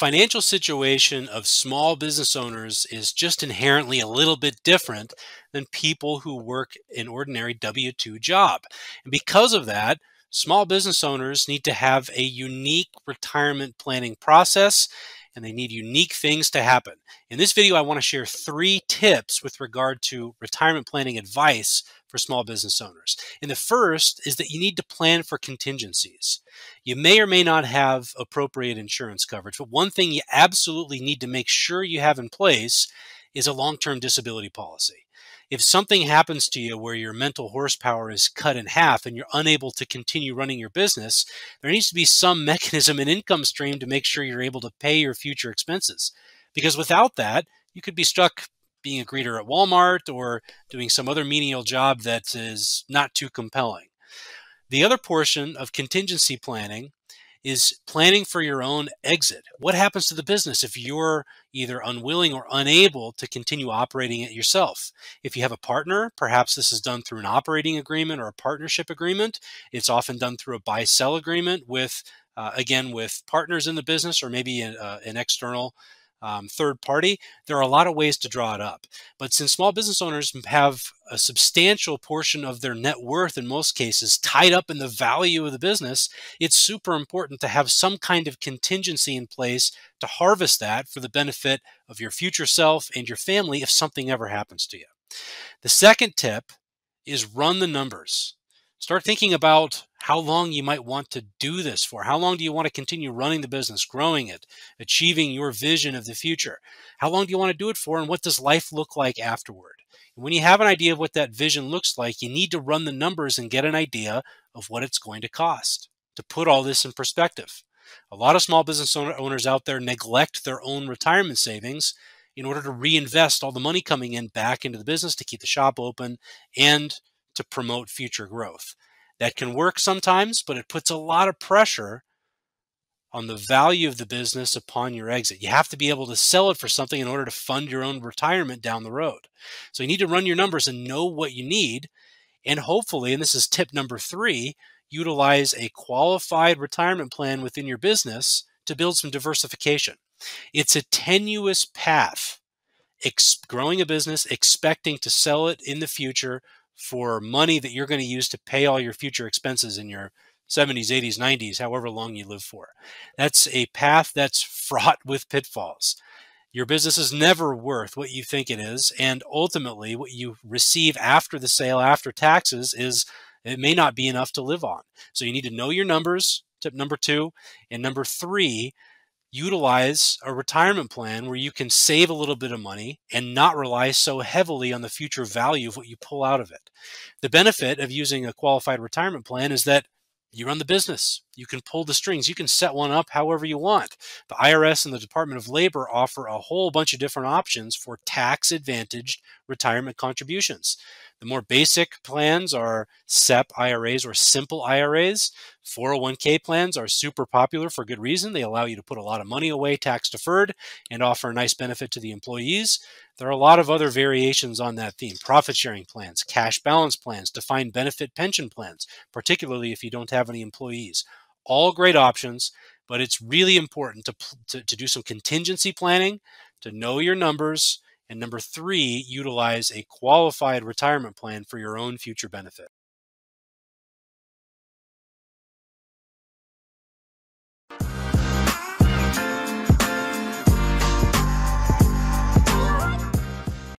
financial situation of small business owners is just inherently a little bit different than people who work an ordinary W 2 job. And because of that, small business owners need to have a unique retirement planning process and they need unique things to happen. In this video, I want to share three tips with regard to retirement planning advice for small business owners. And the first is that you need to plan for contingencies. You may or may not have appropriate insurance coverage, but one thing you absolutely need to make sure you have in place is a long term disability policy if something happens to you where your mental horsepower is cut in half and you're unable to continue running your business, there needs to be some mechanism and income stream to make sure you're able to pay your future expenses. Because without that, you could be stuck being a greeter at Walmart or doing some other menial job that is not too compelling. The other portion of contingency planning is planning for your own exit. What happens to the business if you're either unwilling or unable to continue operating it yourself? If you have a partner, perhaps this is done through an operating agreement or a partnership agreement. It's often done through a buy sell agreement with, uh, again, with partners in the business or maybe uh, an external um, third party, there are a lot of ways to draw it up. But since small business owners have a substantial portion of their net worth in most cases tied up in the value of the business, it's super important to have some kind of contingency in place to harvest that for the benefit of your future self and your family if something ever happens to you. The second tip is run the numbers. Start thinking about how long you might want to do this for. How long do you want to continue running the business, growing it, achieving your vision of the future? How long do you want to do it for, and what does life look like afterward? And when you have an idea of what that vision looks like, you need to run the numbers and get an idea of what it's going to cost to put all this in perspective. A lot of small business owners out there neglect their own retirement savings in order to reinvest all the money coming in back into the business to keep the shop open and to promote future growth. That can work sometimes, but it puts a lot of pressure on the value of the business upon your exit. You have to be able to sell it for something in order to fund your own retirement down the road. So you need to run your numbers and know what you need. And hopefully, and this is tip number three, utilize a qualified retirement plan within your business to build some diversification. It's a tenuous path. Ex- growing a business, expecting to sell it in the future for money that you're going to use to pay all your future expenses in your 70s, 80s, 90s, however long you live for. That's a path that's fraught with pitfalls. Your business is never worth what you think it is. And ultimately, what you receive after the sale, after taxes, is it may not be enough to live on. So you need to know your numbers, tip number two. And number three, utilize a retirement plan where you can save a little bit of money and not rely so heavily on the future value of what you pull out of it. The benefit of using a qualified retirement plan is that you run the business. You can pull the strings. You can set one up however you want. The IRS and the Department of Labor offer a whole bunch of different options for tax advantaged retirement contributions. The more basic plans are SEP IRAs or simple IRAs. 401k plans are super popular for good reason. They allow you to put a lot of money away tax deferred and offer a nice benefit to the employees. There are a lot of other variations on that theme profit sharing plans, cash balance plans, defined benefit pension plans, particularly if you don't have any employees. All great options, but it's really important to, to, to do some contingency planning, to know your numbers and number three, utilize a qualified retirement plan for your own future benefit.